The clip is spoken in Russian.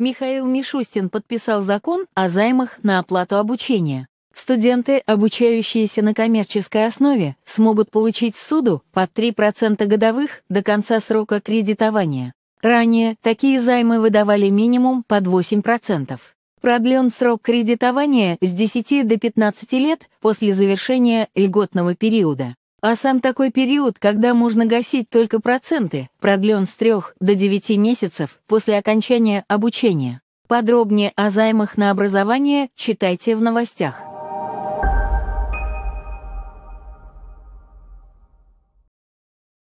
Михаил Мишустин подписал закон о займах на оплату обучения. Студенты, обучающиеся на коммерческой основе, смогут получить суду под 3% годовых до конца срока кредитования. Ранее такие займы выдавали минимум под 8%. Продлен срок кредитования с 10 до 15 лет после завершения льготного периода. А сам такой период, когда можно гасить только проценты, продлен с 3 до 9 месяцев после окончания обучения. Подробнее о займах на образование читайте в новостях.